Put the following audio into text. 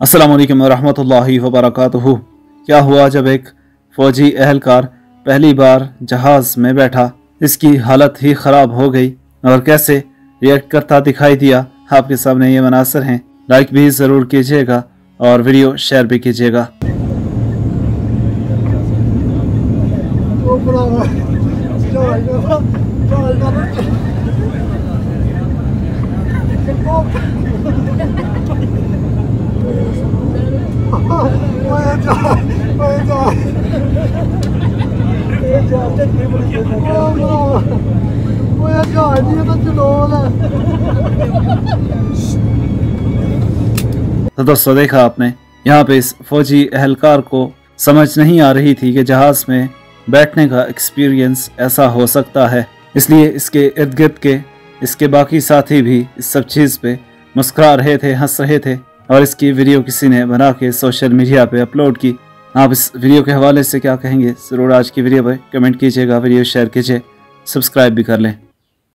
अस्सलाम वालेकुम रहमतुल्लाहि व क्या हुआ जब एक फ़ौजी अहलकार पहली बार जहाज़ में बैठा? इसकी हालत ही ख़राब हो गई और कैसे रिएक्ट करता दिखाई दिया? आपके सामने ये मनासर हैं। लाइक भी ज़रूर कीजिएगा और वीडियो शेयर भी कीजिएगा। तो दोस्तों, देखा आपने, यहाँ पे इस फौजी अहलकार को समझ नहीं आ रही थी कि जहाज़ में बैठने का एक्सपीरियंस ऐसा हो सकता है। इसलिए इसके इर्द गिर्द के इसके बाकी साथी भी इस सब चीज़ पे मुस्कुरा रहे थे, हंस रहे थे और इसकी वीडियो किसी ने बना के सोशल मीडिया पे अपलोड की। आप इस वीडियो के हवाले से क्या कहेंगे? ज़रूर आज की वीडियो पर कमेंट कीजिएगा, वीडियो शेयर कीजिए, सब्सक्राइब भी कर लें।